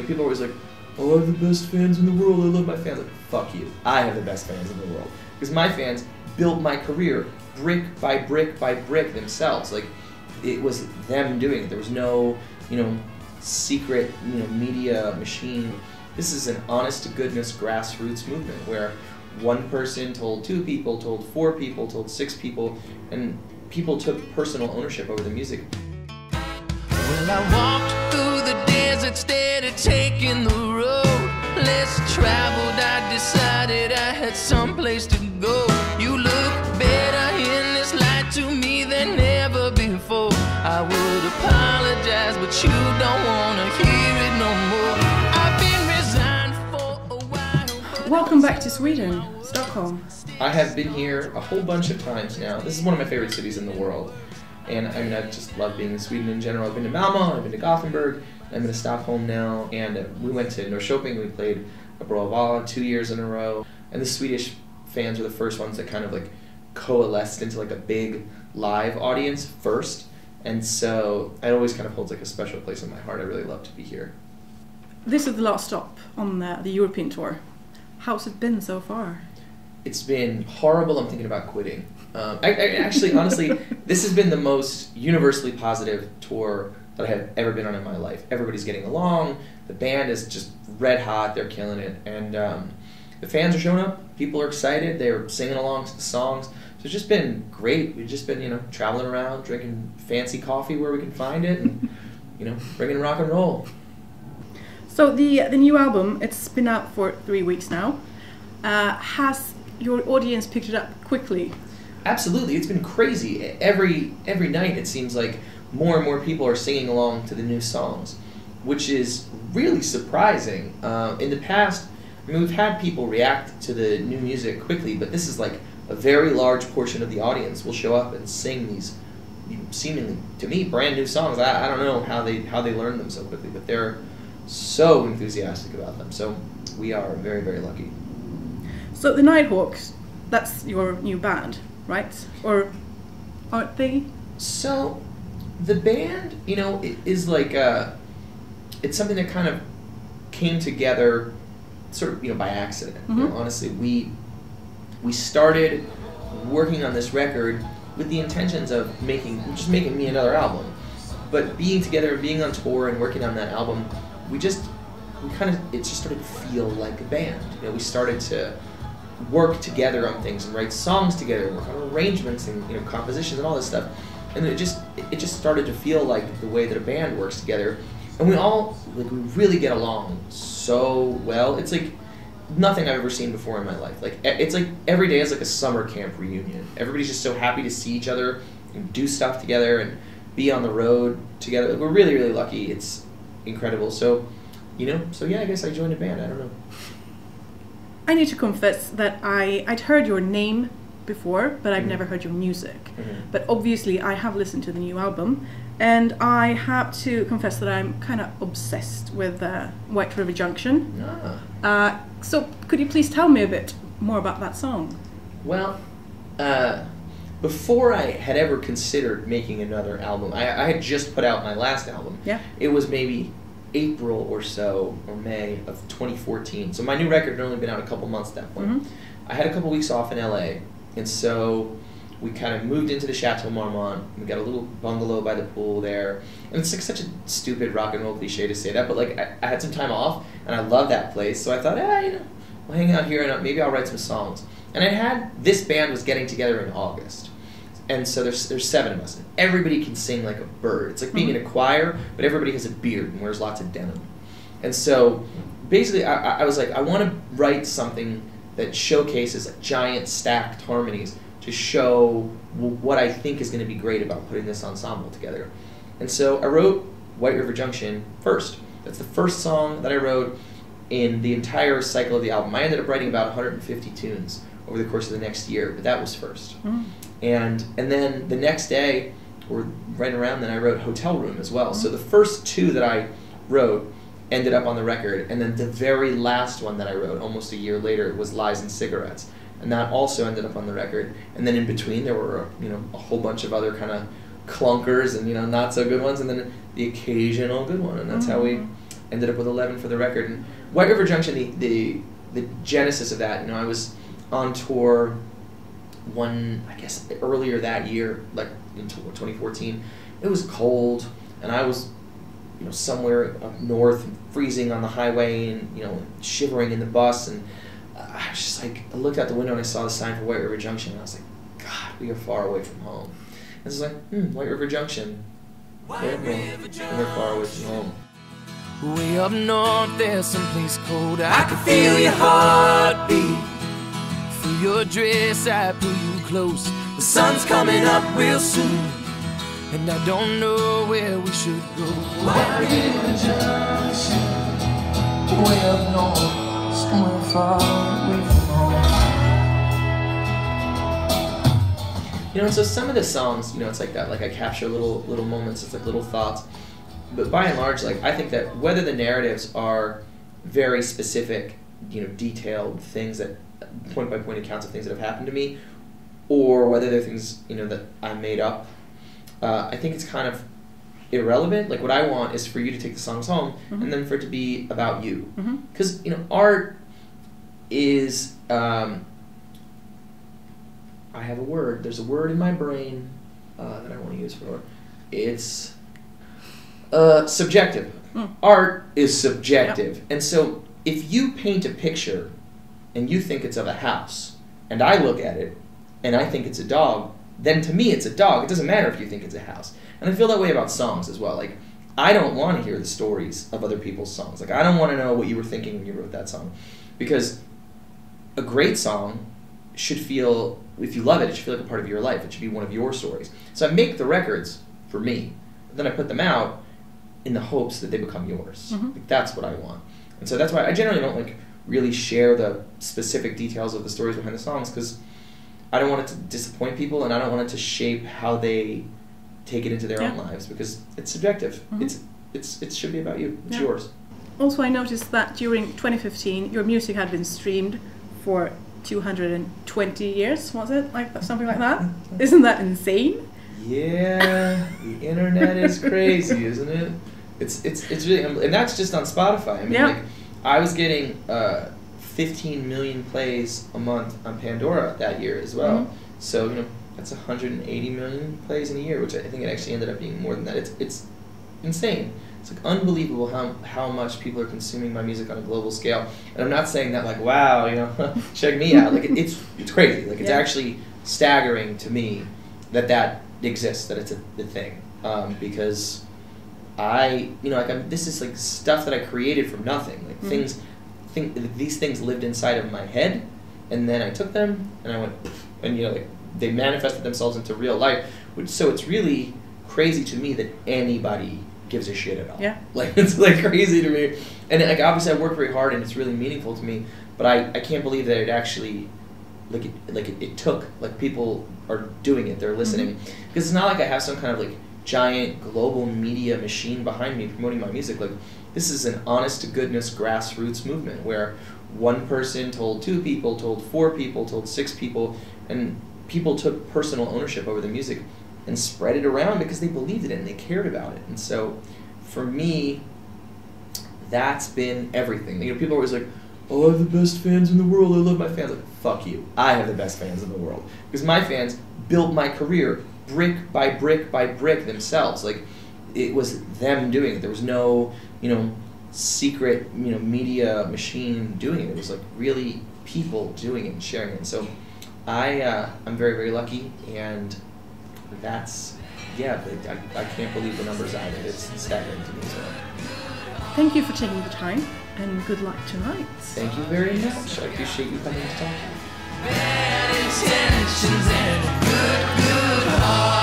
Know, people are always like, "Oh, I have the best fans in the world. I love my fans." Like, fuck you. I have the best fans in the world because my fans built my career brick by brick by brick themselves. Like, it was them doing it. There was no, you know, secret, you know, media machine. This is an honest to goodness grassroots movement where one person told two people, told four people, told six people, and people took personal ownership over the music. Well, I walked through the desert instead of taking the road less traveled. I decided I had someplace to go. You look better in this light to me than ever before. I would apologize, but you don't wanna hear it no more. I've been resigned for a while. Welcome back to Sweden, Stockholm. I have been here a whole bunch of times now. This is one of my favorite cities in the world. And I mean, I just love being in Sweden in general. I've been to Malmo, I've been to Gothenburg, I'm in Stockholm now, and we went to Norrköping. We played a Bråvalla two years in a row, and the Swedish fans were the first ones that kind of like coalesced into like a big live audience first. And so it always kind of holds like a special place in my heart. I really love to be here. This is the last stop on the, the European tour. How's it been so far? it's been horrible. I'm thinking about quitting. Um, I, I actually, honestly, this has been the most universally positive tour that I have ever been on in my life. Everybody's getting along. The band is just red hot. They're killing it, and um, the fans are showing up. People are excited. They're singing along to the songs. So it's just been great. We've just been, you know, traveling around, drinking fancy coffee where we can find it, and you know, bringing rock and roll. So the the new album, it's been out for three weeks now. Uh, has your audience picked it up quickly? Absolutely, it's been crazy. Every every night, it seems like more and more people are singing along to the new songs, which is really surprising. Uh, in the past, I mean, we've had people react to the new music quickly, but this is like a very large portion of the audience will show up and sing these seemingly to me brand new songs. I, I don't know how they how they learn them so quickly, but they're so enthusiastic about them. So we are very very lucky. So the Nighthawks, that's your new band, right? Or aren't they? So the band, you know, is like uh it's something that kind of came together sort of, you know, by accident. You know, Mhm. honestly, we we started working on this record with the intentions of making just making me another album. But being together and being on tour and working on that album, we just we kind of it just started to feel like a band. You know, we started to work together on things and write songs together, work on arrangements and you know compositions and all this stuff. And it just it just started to feel like the way that a band works together. And we all like we really get along so well. It's like nothing I've ever seen before in my life. Like it's like every day is like a summer camp reunion. Everybody's just so happy to see each other and do stuff together and be on the road together. Like, we're really really lucky. It's incredible. So, you know, so yeah, I guess I joined a band. I don't know. I need to confess that I I'd heard your name before, but I've Mhm. never heard your music. Mhm. But obviously, I have listened to the new album, and I have to confess that I'm kind of obsessed with uh, White River Junction. Ah. Uh, so, could you please tell me a bit more about that song? Well, uh, before I had ever considered making another album, I, I had just put out my last album. Yeah. It was maybe April or so, or May of 2014. So my new record had only been out a couple months at that point. Mhm. I had a couple weeks off in LA, and so we kind of moved into the Chateau Marmont. We got a little bungalow by the pool there. And it's like such a stupid rock and roll cliche to say that, but like I, I had some time off, and I love that place. So I thought, ah, you know, I'll hang out here and maybe I'll write some songs. And I had this band was getting together in August, and so there's there's seven of us, and everybody can sing like a bird. It's like being in a choir, but everybody has a beard and wears lots of denim. And so basically, I- I was like, I want to write something that showcases giant stacked harmonies to show what I think is going to be great about putting this ensemble together. And so I wrote White River Junction first. That's the first song that I wrote in the entire cycle of the album. I ended up writing about 150 tunes over the course of the next year, but that was first. Mm. And and then the next day, or right around then, I wrote Hotel Room as well. So the first two that I wrote ended up on the record, and then the very last one that I wrote, almost a year later, was Lies and Cigarettes, and that also ended up on the record. And then in between, there were you know a whole bunch of other kind of clunkers and you know not so good ones, and then the occasional good one, and that's how we mm-hmm. ended up with 11 for the record. And White River Junction, the, the, the genesis of that, you know, I was on tour one, I guess, earlier that year, like in 2014. It was cold, and I was, you know, somewhere up north, freezing on the highway, and you know, shivering in the bus, and I was just like, I looked out the window and I saw the sign for White River Junction, and I was like, God, we are far away from home. And it's like, hmm, White River Junction. White River, and we're far away from home. Way up north, there's someplace cold. I can feel your heartbeat. Through your dress, I pull you close. The sun's coming up real soon. And I don't know where we should go. White River Junction. Way up north, somewhere far away from home. You know, and so some of the songs, you know, it's like that. Like I capture little little moments. It's like little thoughts. But by and large, like I think that whether the narratives are very specific, you know, detailed things that point by point accounts of things that have happened to me, or whether they're things you know that I made up, uh, I think it's kind of irrelevant. Like what I want is for you to take the songs home, Mhm. and then for it to be about you, Mhm. because you know art is. Um, I have a word. There's a word in my brain uh, that I want to use for it. It's uh, subjective. Mm. Art is subjective, and so if you paint a picture and you think it's of a house, and I look at it and I think it's a dog, then to me it's a dog. It doesn't matter if you think it's a house. And I feel that way about songs as well. Like I don't want to hear the stories of other people's songs. Like I don't want to know what you were thinking when you wrote that song, because a great song should feel if you love it, it should feel like a part of your life. It should be one of your stories. So I make the records for me, then I put them out in the hopes that they become yours. Mhm. Like that's what I want. And so that's why I generally don't like really share the specific details of the stories behind the songs because I don't want it to disappoint people and I don't want it to shape how they take it into their own lives because it's subjective. Mhm. It's it's it should be about you. It's Yeah. yours. Also, I noticed that during 2015, your music had been streamed for 220 years. Was it like something like that? Isn't that insane? Yeah, the internet is crazy, isn't it? It's it's it's really and that's just on Spotify. I mean, Yeah. like I was getting uh, 15 million plays a month on Pandora that year as well. Mhm. So you know that's 180 million plays in a year, which I think it actually ended up being more than that. It's it's insane. It's like unbelievable how how much people are consuming my music on a global scale. And I'm not saying that like wow, you know, check me out. Like it, it's it's crazy. Like it's Yeah. actually staggering to me that that exists, that it's a the thing. Um, because I, you know, like I'm, this is like stuff that I created from nothing. Like Mhm. things, think these things lived inside of my head, and then I took them and I went, and you know, like they manifested themselves into real life. Which so it's really crazy to me that anybody gives a shit at all. Yeah. Like it's like crazy to me, and like obviously I work very hard and it's really meaningful to me. But I, I can't believe that it actually, like it, like it, it took like people are doing it. They're listening mm-hmm. because it's not like I have some kind of like giant global media machine behind me promoting my music. Like this is an honest to goodness grassroots movement where one person told two people, told four people, told six people, and people took personal ownership over the music and spread it around because they believed in it and they cared about it. And so for me, that's been everything. You know, people are always like, "Oh, I have the best fans in the world. I love my fans." Like, fuck you. I have the best fans in the world because my fans built my career brick by brick by brick themselves. Like, it was them doing it. There was no, you know, secret, you know, media machine doing it. It was like really people doing it and sharing it. And so, I, uh, I'm very, very lucky, and that's, yeah. I, I can't believe the numbers either. It's staggering to me well. Thank you for taking the time, and good luck tonight. Thank you very much. I appreciate you coming to talk to me. Bad intentions and a good, good heart.